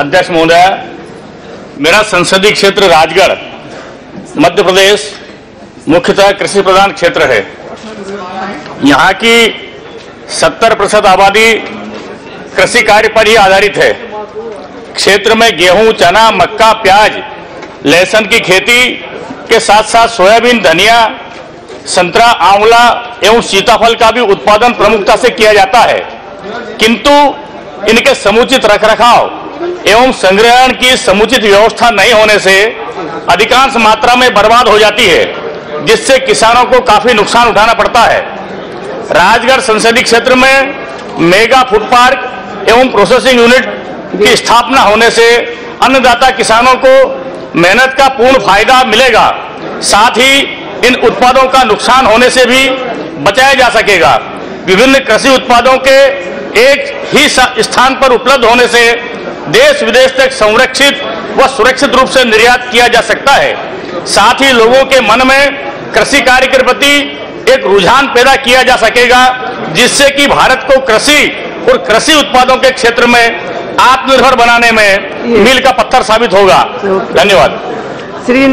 अध्यक्ष महोदय, मेरा संसदीय क्षेत्र राजगढ़, मध्य प्रदेश, मुख्यतः कृषि प्रधान क्षेत्र है। यहाँ की 70 प्रतिशत आबादी कृषि कार्य पर ही आधारित है। क्षेत्र में गेहूँ, चना, मक्का, प्याज, लहसुन की खेती के साथ साथ सोयाबीन, धनिया, संतरा, आंवला एवं सीताफल का भी उत्पादन प्रमुखता से किया जाता है। किंतु इनके समुचित रखरखाव एवं संग्रहण की समुचित व्यवस्था नहीं होने से अधिकांश मात्रा में बर्बाद हो जाती है, जिससे किसानों को काफ़ी नुकसान उठाना पड़ता है। राजगढ़ संसदीय क्षेत्र में मेगा फ़ूड पार्क एवं प्रोसेसिंग यूनिट की स्थापना होने से अन्नदाता किसानों को मेहनत का पूर्ण फ़ायदा मिलेगा। साथ ही इन उत्पादों का नुकसान होने से भी बचाया जा सकेगा। विभिन्न कृषि उत्पादों के एक ही स्थान पर उपलब्ध होने से देश विदेश तक संरक्षित व सुरक्षित रूप से निर्यात किया जा सकता है। साथ ही लोगों के मन में कृषि कार्य के प्रति एक रुझान पैदा किया जा सकेगा जिससे कि भारत को कृषि और कृषि उत्पादों के क्षेत्र में आत्मनिर्भर बनाने में मील का पत्थर साबित होगा। धन्यवाद। श्री